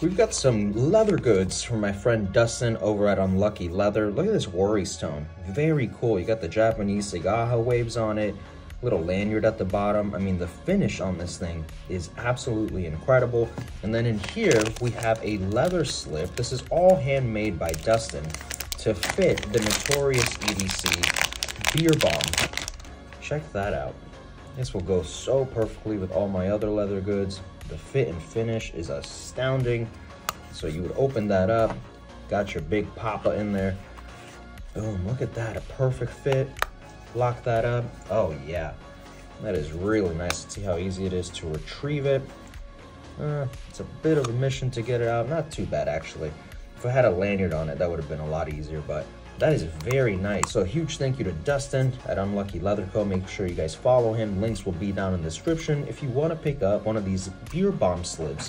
We've got some leather goods from my friend Dustin over at Unlucky Leather. Look at this worry stone. Very cool. You got the Japanese Seigaiha waves on it, little lanyard at the bottom. I mean, the finish on this thing is absolutely incredible. And then in here, we have a leather slip. This is all handmade by Dustin to fit the notorious EDC beer bomb. Check that out. This will go so perfectly with all my other leather goods. The fit and finish is astounding. So you would open that up, got your big papa in there. Boom, look at that, a perfect fit. Lock that up. Oh yeah, that is really nice. Let's see how easy it is to retrieve it. Uh, it's a bit of a mission to get it out. Not too bad actually. If I had a lanyard on it, that would have been a lot easier, but that is very nice. So a huge thank you to Dustin at Unlucky Leather Co. Make sure you guys follow him. Links will be down in the description if you want to pick up one of these beer bomb slips